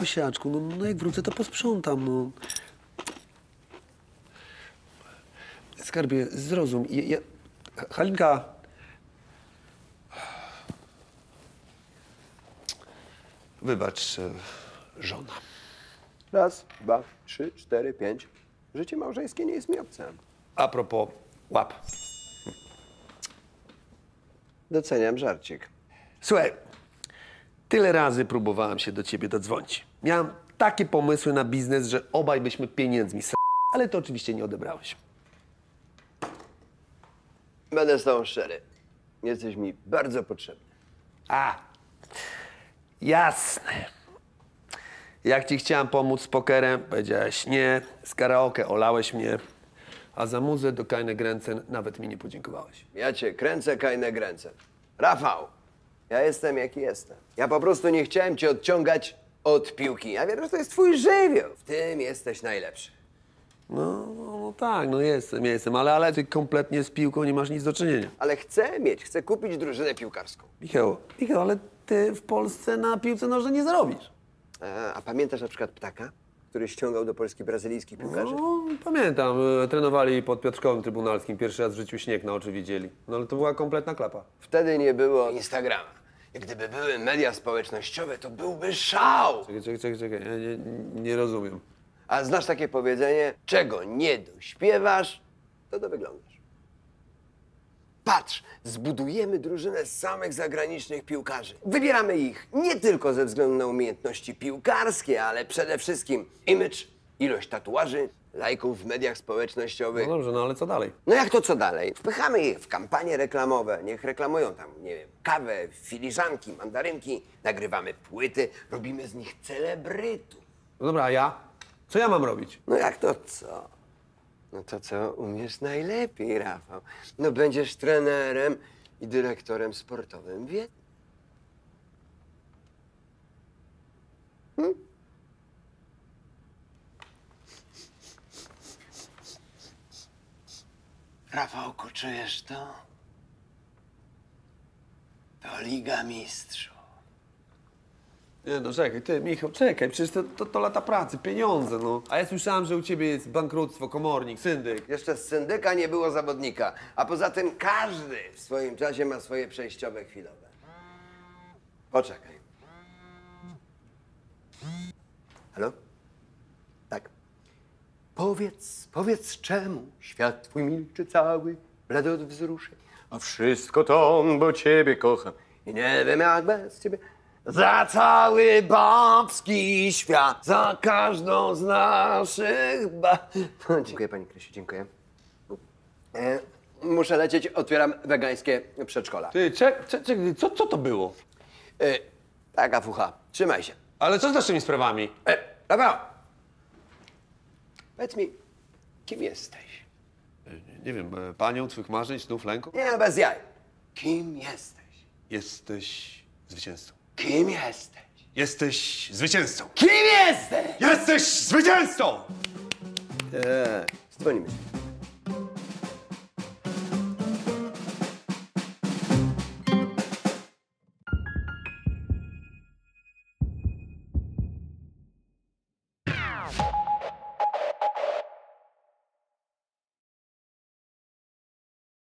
pasiaczku, no, no jak wrócę, to posprzątam, no. Skarbie, zrozum. Ja, ja... Halinka. Wybacz, e, żona. Raz, dwa, trzy, cztery, pięć. Życie małżeńskie nie jest mi obce. A propos łap. Doceniam żarcik. Słuchaj, tyle razy próbowałem się do ciebie dodzwonić. Miałem takie pomysły na biznes, że obaj byśmy pieniędzmi s***, ale to oczywiście nie odebrałeś. Będę z tobą szczery. Jesteś mi bardzo potrzebny. A, jasne. Jak ci chciałem pomóc z pokerem, powiedziałeś nie, z karaoke olałeś mnie, a za muzę do Kajny Gręcen nawet mi nie podziękowałeś. Ja cię kręcę, kajnę gręcę. Rafał, ja jestem jaki jestem. Ja po prostu nie chciałem cię odciągać od piłki. Ja wiem, że to jest twój żywioł. W tym jesteś najlepszy. No, no, no tak, no jestem, jestem, ale, ale ty kompletnie z piłką nie masz nic do czynienia. Ale chcę mieć, chcę kupić drużynę piłkarską. Michał, Michał, ale ty w Polsce na piłce nożnej nie zarobisz. A, a pamiętasz na przykład Ptaka, który ściągał do Polski brazylijskich piłkarzy? No, pamiętam, e, trenowali pod Piotrkowym Trybunalskim, pierwszy raz w życiu śnieg na oczy widzieli. No ale to była kompletna klapa. Wtedy nie było Instagrama. Gdyby były media społecznościowe, to byłby szał. Czekaj, czekaj, czekaj, czekaj. Ja nie, nie rozumiem. A znasz takie powiedzenie, czego nie dośpiewasz, to dowyglądasz. Patrz, zbudujemy drużynę z samych zagranicznych piłkarzy. Wybieramy ich nie tylko ze względu na umiejętności piłkarskie, ale przede wszystkim image, ilość tatuaży, lajków w mediach społecznościowych. No dobrze, no ale co dalej? No jak to co dalej? Wpychamy ich w kampanie reklamowe, niech reklamują tam, nie wiem, kawę, filiżanki, mandarynki, nagrywamy płyty, robimy z nich celebrytów. No dobra, a ja? Co ja mam robić? No jak to co? No to co umiesz najlepiej, Rafał? No będziesz trenerem i dyrektorem sportowym, wie? Hmm? Rafałku, czujesz to? To Liga Mistrzów. Nie no, czekaj, ty, Michał, czekaj, przecież to, to, to lata pracy, pieniądze, no. A ja słyszałem, że u ciebie jest bankructwo, komornik, syndyk. Jeszcze z syndyka nie było zawodnika, a poza tym każdy w swoim czasie ma swoje przejściowe chwilowe. Poczekaj. Halo? Powiedz, powiedz czemu świat twój milczy cały, blady od wzruszeń. A wszystko to, bo ciebie kocham i nie wiem jak bez ciebie. Za cały babski świat, za każdą z naszych ba... Dziękuję pani Krysiu, dziękuję. E, muszę lecieć, otwieram wegańskie przedszkola. Ty, czek, czek, czekaj, co, co to było? E, taka fucha, trzymaj się. Ale co z naszymi sprawami? E, Rafał! Powiedz mi, kim jesteś? Nie wiem, e, panią twych marzeń, snów, lęków? Nie, no bez jaj. Kim jesteś? Jesteś zwycięzcą. Kim jesteś? Jesteś zwycięzcą. Kim jesteś? Jesteś zwycięzcą! Eee, dzwonimy.